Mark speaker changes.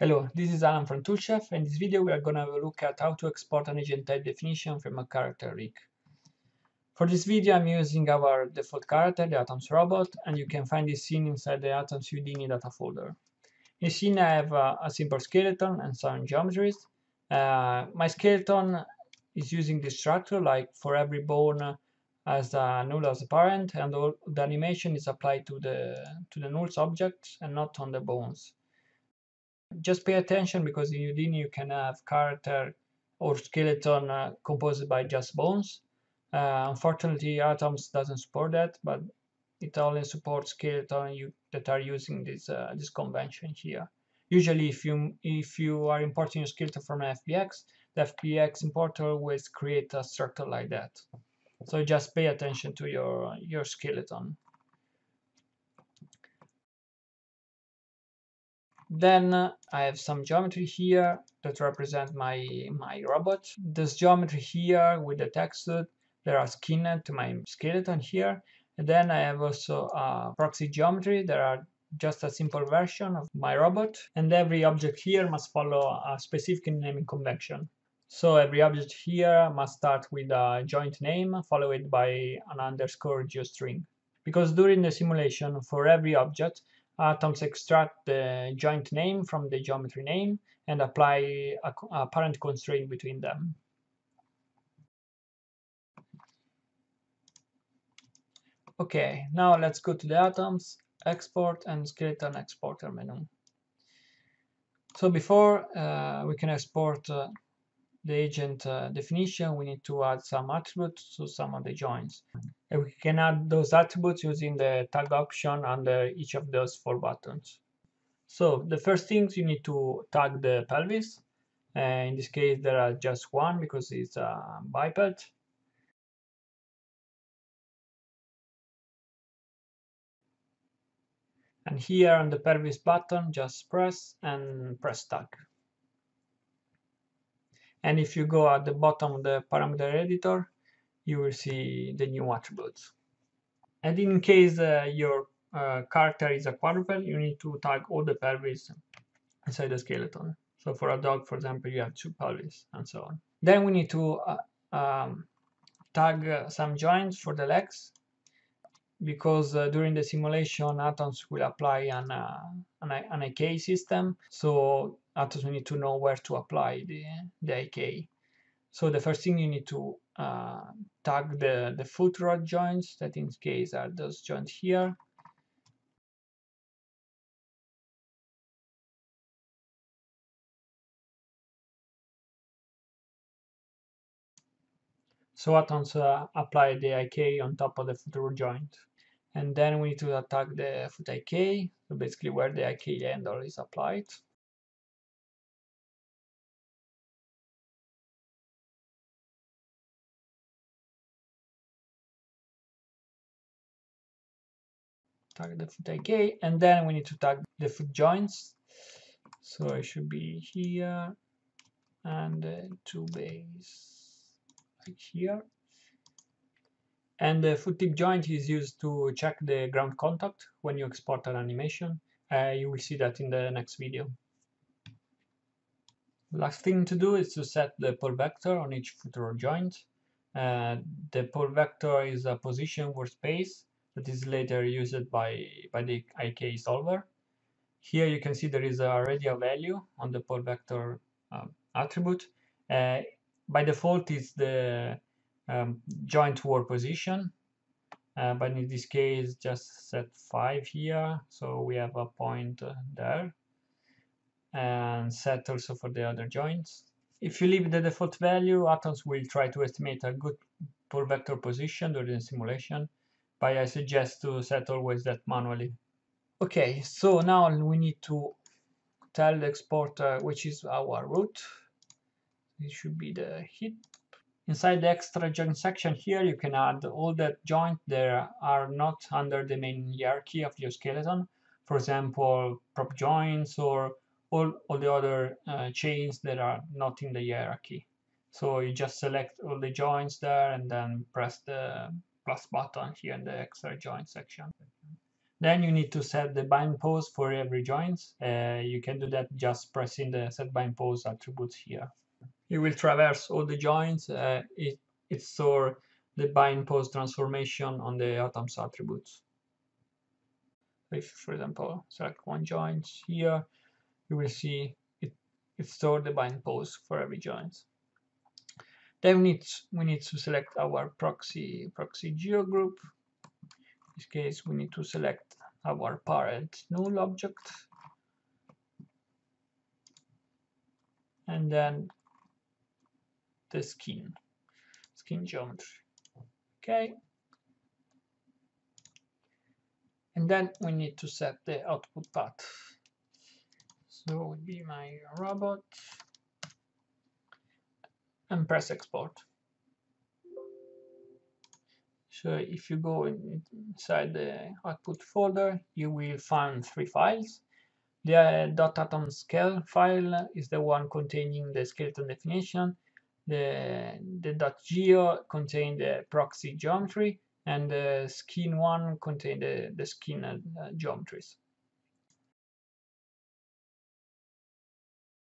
Speaker 1: Hello, this is Alan from Toolchef. In this video we are going to have a look at how to export an agent type definition from a character rig. For this video I'm using our default character, the Atoms robot, and you can find this scene inside the Atoms Houdini data folder. In scene I have uh, a simple skeleton and some geometries. Uh, my skeleton is using this structure, like for every bone as a null as a parent, and all the animation is applied to the to the nulls objects and not on the bones just pay attention because in Houdini you can have character or skeleton uh, composed by just bones. Uh, unfortunately, Atoms doesn't support that, but it only supports skeleton you, that are using this uh, this convention here. Usually, if you if you are importing your skeleton from FBX, the FBX importer always create a structure like that. So just pay attention to your your skeleton. Then I have some geometry here that represent my, my robot. This geometry here with the texture, there are skinned to my skeleton here. And then I have also a proxy geometry. There are just a simple version of my robot. And every object here must follow a specific naming convention. So every object here must start with a joint name followed by an underscore geostring. Because during the simulation, for every object, Atoms extract the joint name from the geometry name and apply a, a parent constraint between them. Okay, now let's go to the atoms, export and skeleton exporter menu. So before uh, we can export uh, the agent uh, definition, we need to add some attributes to some of the joints. And we can add those attributes using the tag option under each of those four buttons. So the first things you need to tag the pelvis. Uh, in this case, there are just one because it's a biped. And here on the pelvis button, just press and press tag and if you go at the bottom of the parameter editor you will see the new attributes. And in case uh, your uh, character is a quadruped you need to tag all the pelvis inside the skeleton. So for a dog for example you have two pelvis and so on. Then we need to uh, um, tag uh, some joints for the legs because uh, during the simulation atoms will apply an, uh, an, an IK system. So atoms we need to know where to apply the, the IK so the first thing you need to uh, tag the, the foot root joints that in case are those joints here. So atoms uh, apply the IK on top of the foot root joint? And then we need to attack the foot IK, so basically where the IK handle is applied. Tag the foot IK, and then we need to tag the foot joints. So it should be here and uh, two base like here and the foot tip joint is used to check the ground contact when you export an animation. Uh, you will see that in the next video. Last thing to do is to set the pole vector on each foot root joint. Uh, the pole vector is a position world space that is later used by, by the IK solver. Here you can see there is already a value on the pole vector um, attribute. Uh, by default, it's the um, joint work position. Uh, but in this case just set 5 here. So we have a point there. And set also for the other joints. If you leave the default value atoms will try to estimate a good pole vector position during the simulation but I suggest to set always that manually okay so now we need to tell the exporter which is our root it should be the hit Inside the extra joint section here, you can add all the joints that are not under the main hierarchy of your skeleton. For example, prop joints or all, all the other uh, chains that are not in the hierarchy. So you just select all the joints there and then press the plus button here in the extra joint section. Then you need to set the bind pose for every joint. Uh, you can do that just pressing the set bind pose attributes here. You will traverse all the joints. Uh, it, it store the bind pose transformation on the atoms attributes. If, for example, select one joint here, you will see it, it store the bind pose for every joint. Then we need, we need to select our proxy, proxy geo group. In this case, we need to select our parent null object. And then the skin, skin geometry. Okay. And then we need to set the output path. So it would be my robot and press export. So if you go inside the output folder, you will find three files. The uh, .atom scale file is the one containing the skeleton definition. The, the .geo contain the proxy geometry, and the skin one contain the, the skin uh, geometries.